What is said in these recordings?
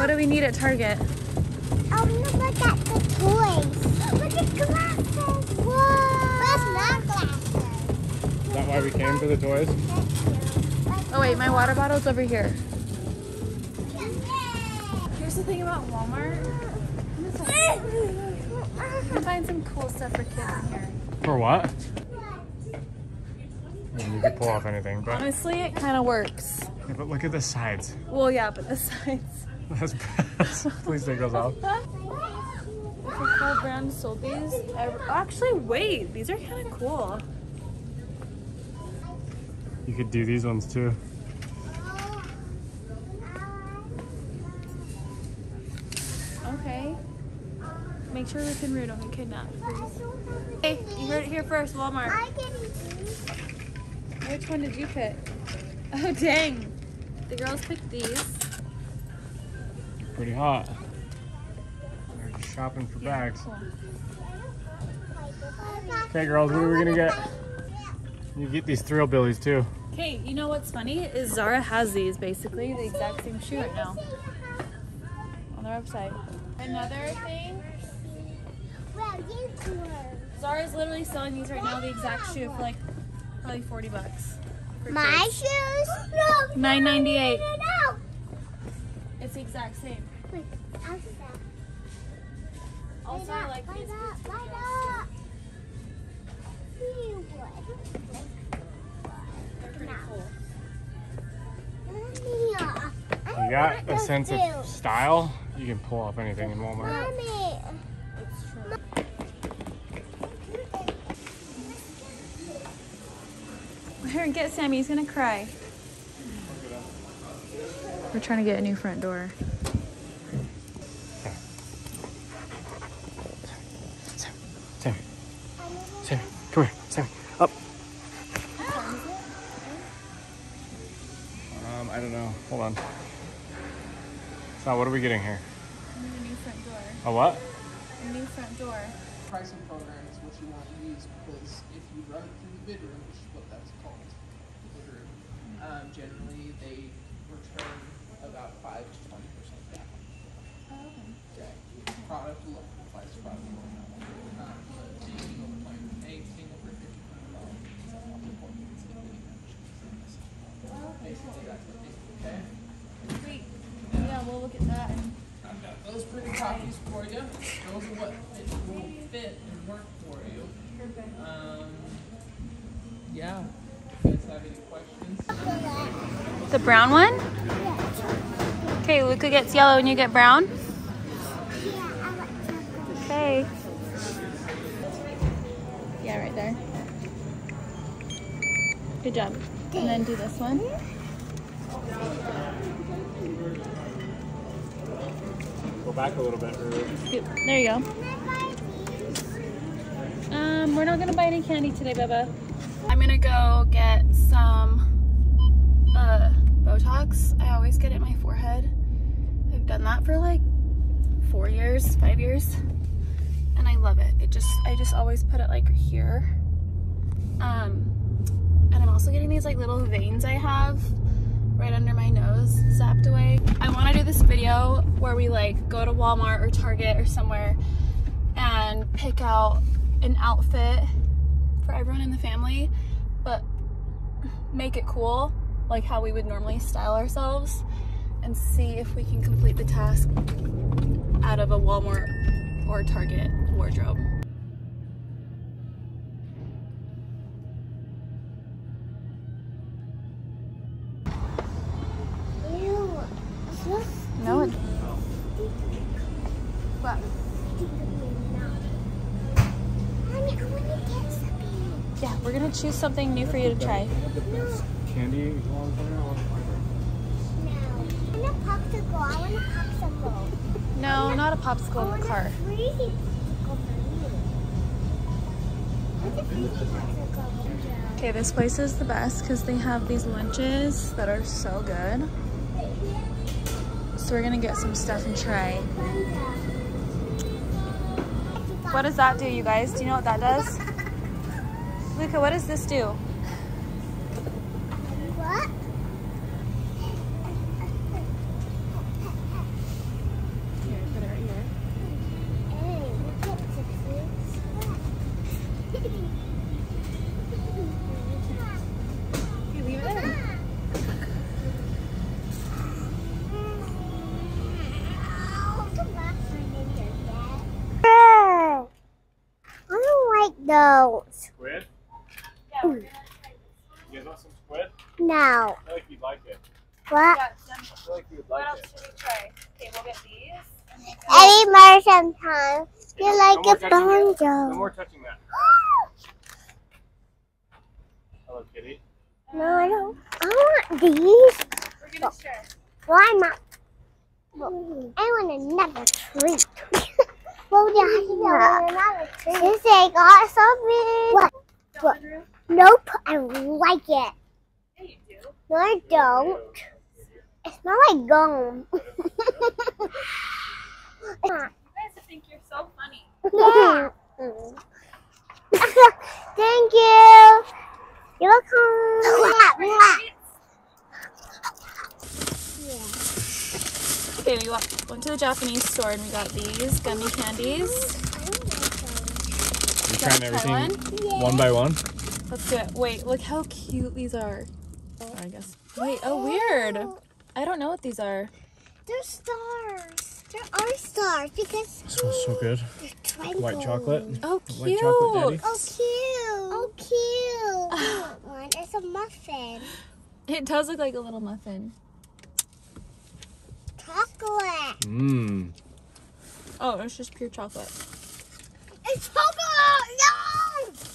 What do we need at Target? Oh, want to look at the toys. Look at glasses. Whoa. That's not glasses. Is that why we came for the toys? Oh wait, my water bottle's over here. Here's the thing about Walmart. You can find some cool stuff for kids in here. For what? You could pull off anything, but, Honestly, it kind of works. yeah, but look at the sides. Well, yeah, but the sides. That's bad. Please take those off. If a cool brand sold these, I- actually, wait, these are kind of cool. You could do these ones too. Okay. Make sure Luca and Rue don't get kidnapped, please. Hey, you heard it here first, Walmart. I didn't do Which one did you pick? Oh, dang. The girls picked these. Pretty hot. They're just shopping for bags. Okay, girls, what are we gonna get? You get these thrill billies too. Okay, you know what's funny is Zara has these basically the exact same shoe right now on their website. Another thing, Well, you two Zara's literally selling these right now the exact shoe for like probably 40 bucks. My shoes? No. Nine ninety eight. No, no, no. It's the exact same. Wait, how's? Also, I like light up, light up. You would. They're cool. Mommy, uh, You got a sense too. of style. You can pull off anything in Walmart. Mommy. It's true. Here, get Sammy. He's gonna cry. We're trying to get a new front door. Hold on. So, what are we getting here? A new front door. A what? A new front door. pricing program is what you want to use because if you run it through the bid room, which is what that's called, the bid room, um, generally they return about five to twenty percent back. Okay. Product will price product will um, but anything over twenty, anything over fifty dollars. Basically, that's what they, okay? Sweet. Yeah, we'll look at that. And I've got those pretty copies for you. Those are what it will fit and work for you. Um, yeah. If you guys have any questions? The brown one. Okay, Luca gets yellow and you get brown. Yeah. Okay. Yeah, right there. Good job. And then do this one. Go back a little bit. Scoop. There you go. Um, we're not gonna buy any candy today, Bubba. I'm gonna go get some uh, Botox. I always get it in my forehead. I've done that for like four years, five years, and I love it. It just, I just always put it like here. Um, and I'm also getting these like little veins I have right under my nose zapped away. I want to do this video where we like go to Walmart or Target or somewhere and pick out an outfit for everyone in the family, but make it cool, like how we would normally style ourselves, and see if we can complete the task out of a Walmart or Target wardrobe. Ew. So No, it, what? Mommy, I want to get something. Yeah, we're gonna choose something new for you to try. The best candy long for now. No. I want a popsicle. I want a popsicle. No, not a popsicle in the car. a freezy popsicle for you. What's a freezy popsicle? Okay, this place is the best because they have these lunches that are so good. So we're gonna get some stuff and try. What does that do, you guys? Do you know what that does? Luca, what does this do? Squid? Yeah, we're gonna try this. You guys want some squid? No. I feel like you'd like it. What? I feel like you would What else it. should we try? Okay, we'll get these. and I eat more sometimes. You No like more a touching. No more touching that. Hello, kitty. No, I don't. I want these. We're gonna share. Why not? I want another treat. well, yeah, another treat. Since I got something. What? What? Nope, I like it. Yeah, you do. No, I don't. It smells like gum. You guys think you're so funny. yeah. Thank you. You're welcome. Okay, we went, went to the Japanese store and we got these gummy candies. You're Try trying everything one? one by one? Let's do it. Wait, look how cute these are. Oh, I guess. Wait, oh weird. I don't know what these are. They're stars. They're our stars because Smells so good. they're. White chocolate. Oh, White cute. chocolate daddy. Oh, cute. Oh, oh cute. I one. It's a muffin. It does look like a little muffin. Chocolate. Mmm. Oh, it's just pure chocolate. It's chocolate.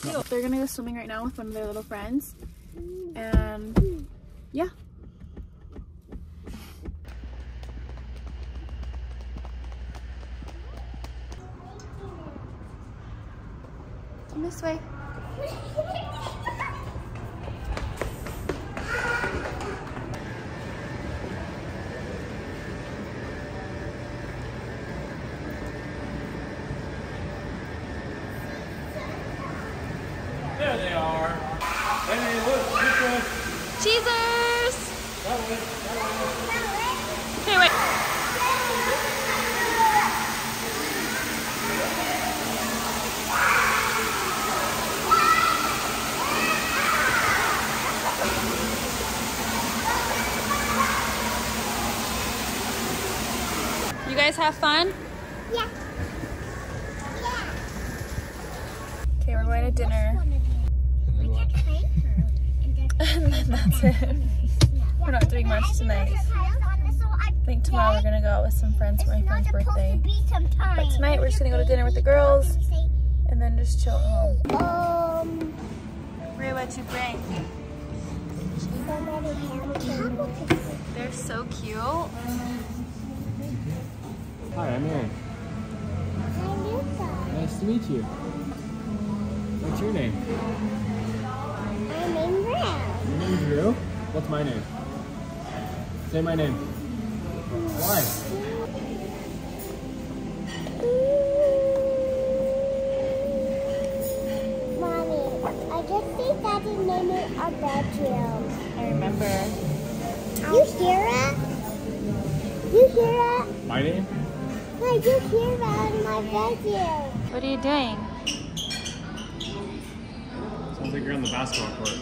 No. They're gonna go swimming right now with one of their little friends. And yeah. Come this way. Okay, wait. You guys have fun? Yeah. Okay, we're going to dinner. We can train her. and then that's it. We're not doing much tonight. I think tomorrow we're gonna go out with some friends for my friend's birthday. But tonight we're just gonna go to dinner with the girls and then just chill at home. Um, Ray, what'd you bring? They're so cute. Hi, I'm Aaron. Nice to meet you. What's your name? I'm in brown. Your name's Drew? What's my name? Say my name. Why? Mommy, I just see Daddy name it a bedroom. I remember. You hear it? You hear it? My name? No, you hear that in my bedroom. What are you doing? Sounds like you're on the basketball court.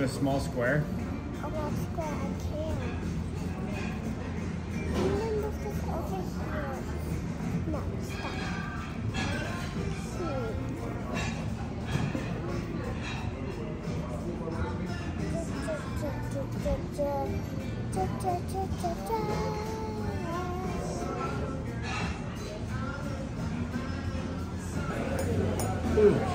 You make it into a small square? Oh, that's good. I can. And then this over here. No, stop. Do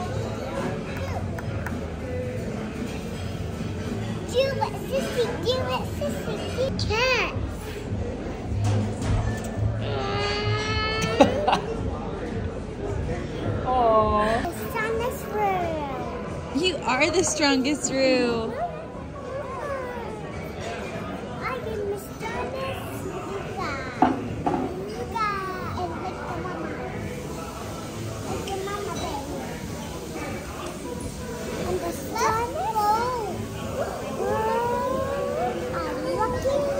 You are the strongest, Rue. Sammy, can Mr. This. Luca. Luca. And like the mama. Like the mama baby. And the sun. I'm lucky.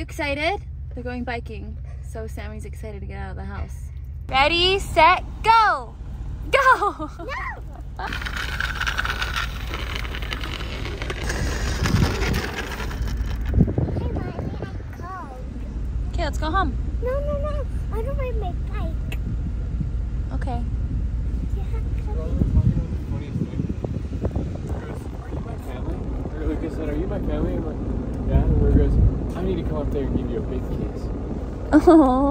excited? They're going biking. So Sammy's excited to get out of the house. Ready, set, go! Go! Hey, mommy, I'm cold. Okay, let's go home. No, no, no. I don't ride my bike. Okay. Yeah, Are you my family? Lucas said, Are you my family? I'm like, Yeah. And River goes, I need to come up there and give you a big kiss. Oh.